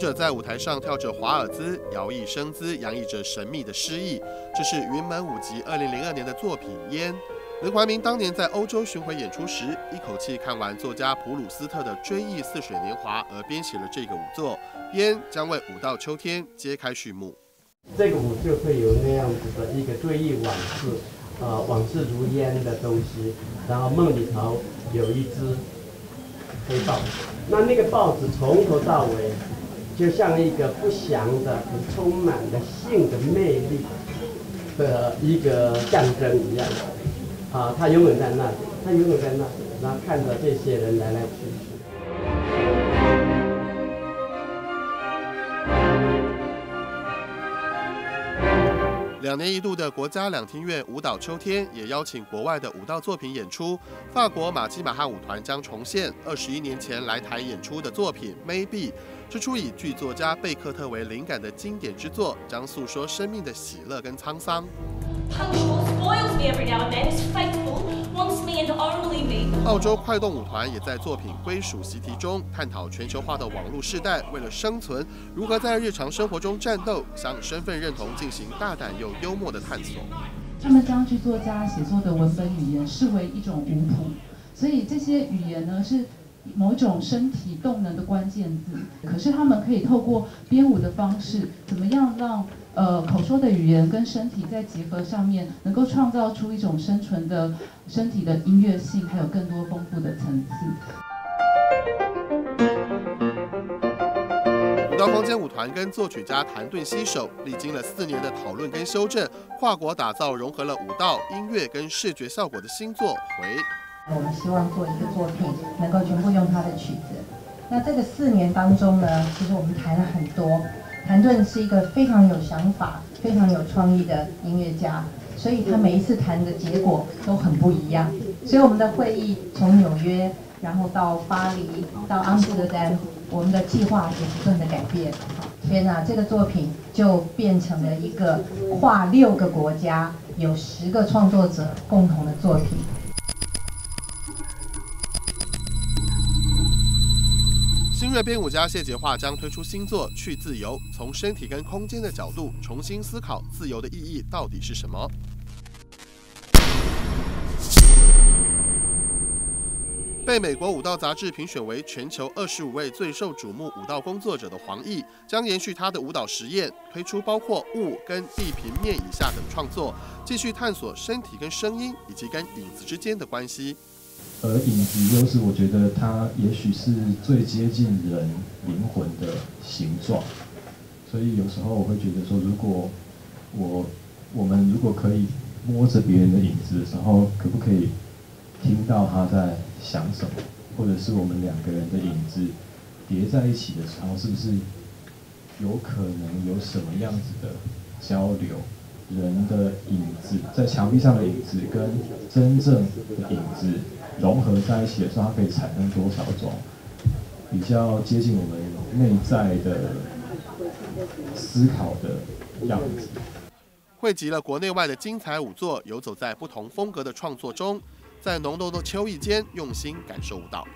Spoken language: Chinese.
者在舞台上跳着华尔兹，摇曳生姿，洋溢着神秘的诗意。这是云门舞集二零零二年的作品《烟》。刘怀民当年在欧洲巡回演出时，一口气看完作家普鲁斯特的《追忆似水年华》，而编写了这个舞作《烟》，将为舞到秋天揭开序幕。这个舞就会有那样子的一个追忆往事，呃，往事如烟的东西。然后梦里头有一只黑豹，那那个豹子从头到尾就像一个不祥的、充满了性的魅力的一个象征一样。啊，他永远在那里，他永远在那里，然后看着这些人来来去去。两年一度的国家两厅院舞蹈秋天也邀请国外的舞蹈作品演出。法国马基马哈舞团将重现二十一年前来台演出的作品《Maybe》，这出以剧作家贝克特为灵感的经典之作，将诉说生命的喜乐跟沧桑。澳洲快动舞团也在作品《归属习题》中探讨全球化的网络世代为了生存，如何在日常生活中战斗，向身份认同进行大胆又幽默的探索。他们将剧作家写作的文本语言视为一种舞谱，所以这些语言呢是某种身体动能的关键字。可是他们可以透过编舞的方式，怎么样让？呃，口说的语言跟身体在结合上面，能够创造出一种生存的身体的音乐性，还有更多丰富的层次。舞蹈空间舞团跟作曲家谭盾携手，历经了四年的讨论跟修正，跨国打造融合了舞蹈、音乐跟视觉效果的新作《回》。我们希望做一个作品，能够全部用他的曲子。那这个四年当中呢，其实我们谈了很多。谭盾是一个非常有想法、非常有创意的音乐家，所以他每一次弹的结果都很不一样。所以我们的会议从纽约，然后到巴黎，到阿姆斯特丹，我们的计划也不断的改变。所以呢，这个作品就变成了一个跨六个国家、有十个创作者共同的作品。新锐编舞家谢杰化将推出新作《去自由》，从身体跟空间的角度重新思考自由的意义到底是什么。被美国舞蹈杂志评选为全球二十五位最受瞩目舞蹈工作者的黄奕，将延续他的舞蹈实验，推出包括雾跟地平面以下等创作，继续探索身体跟声音以及跟影子之间的关系。而影子又是我觉得它也许是最接近人灵魂的形状，所以有时候我会觉得说，如果我我们如果可以摸着别人的影子的时候，可不可以听到他在想什么，或者是我们两个人的影子叠在一起的时候，是不是有可能有什么样子的交流？人的影子在墙壁上的影子跟真正的影子。融合在一起的时候，它可以产生多少种比较接近我们内在的思考的样子？汇集了国内外的精彩舞作，游走在不同风格的创作中，在浓浓的秋意间，用心感受舞蹈。